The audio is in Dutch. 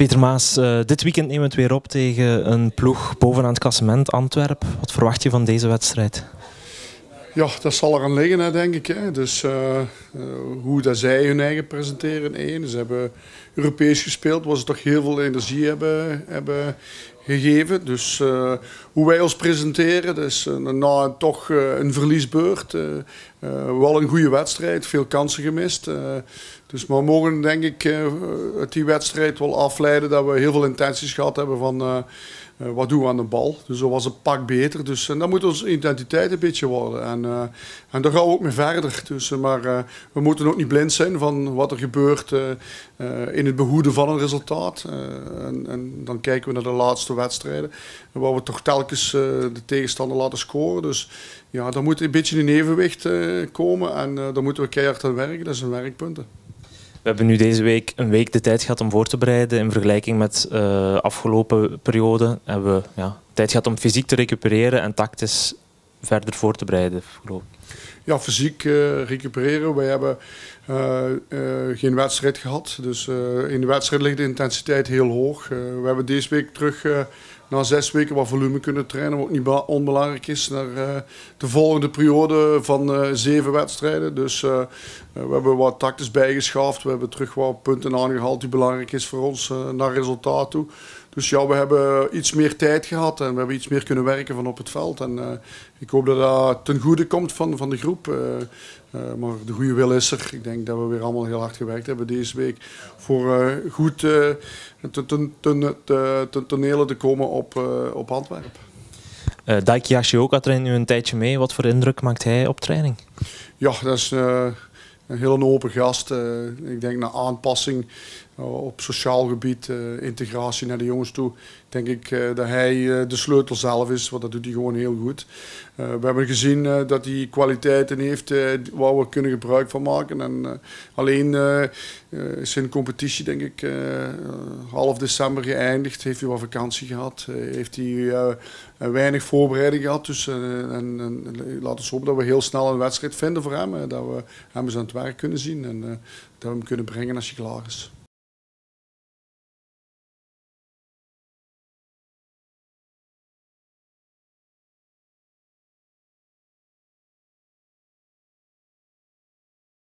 Peter Maas, uh, dit weekend nemen we het weer op tegen een ploeg bovenaan het klassement Antwerp. Wat verwacht je van deze wedstrijd? Ja, dat zal er aan liggen, hè, denk ik. Hè. Dus uh, uh, hoe dat zij hun eigen presenteren. Één, ze hebben Europees gespeeld, waar ze toch heel veel energie hebben, hebben gegeven. Dus uh, hoe wij ons presenteren, dus na toch een verliesbeurt. wel een goede wedstrijd, veel kansen gemist. dus we mogen denk ik uit die wedstrijd wel afleiden dat we heel veel intenties gehad hebben van uh, wat doen we aan de bal? Dus zo was een pak beter. Dus en dat moet onze identiteit een beetje worden. En, uh, en daar gaan we ook mee verder. Dus, maar uh, we moeten ook niet blind zijn van wat er gebeurt in het behoeden van een resultaat. En, en, dan kijken we naar de laatste wedstrijden. Waar we toch telkens de tegenstander laten scoren. Dus ja, daar moet een beetje in evenwicht komen. En daar moeten we keihard aan werken. Dat zijn werkpunten. We hebben nu deze week een week de tijd gehad om voor te bereiden. In vergelijking met de uh, afgelopen periode hebben we ja, tijd gehad om fysiek te recupereren en tactisch verder voor te bereiden, geloof ik. Fysiek uh, recupereren. Wij hebben uh, geen wedstrijd gehad. Dus in de wedstrijd ligt de intensiteit heel hoog. we hebben deze week terug na zes weken wat volume kunnen trainen, wat niet onbelangrijk is, naar de volgende periode van zeven wedstrijden. Dus we hebben wat tactisch bijgeschaafd, we hebben terug wat punten aangehaald die belangrijk is voor ons naar resultaat toe. Dus ja, we hebben iets meer tijd gehad en we hebben iets meer kunnen werken van op het veld. En ik hoop dat dat ten goede komt van, van de groep. Uh, maar de goede wil is er. Ik denk dat we weer allemaal heel hard gewerkt hebben deze week voor uh, goed ten, ten, tonele te komen op, op Antwerpen. Uh, Daiki Ashioka traint nu een tijdje mee. Wat voor indruk maakt hij op training? Ja, dat is een heel open gast. ik denk naar aanpassing op sociaal gebied, integratie naar de jongens toe denk ik uh, dat hij de sleutel zelf is, want dat doet hij gewoon heel goed. We hebben gezien dat hij kwaliteiten heeft waar we kunnen gebruik van maken. En alleen is zijn competitie, denk ik, half december geëindigd. Heeft hij wat vakantie gehad. heeft hij weinig voorbereiding gehad. Dus en, en, laten we hopen dat we heel snel een wedstrijd vinden voor hem. dat we hem eens aan het werk kunnen zien en dat we hem kunnen brengen als hij klaar is.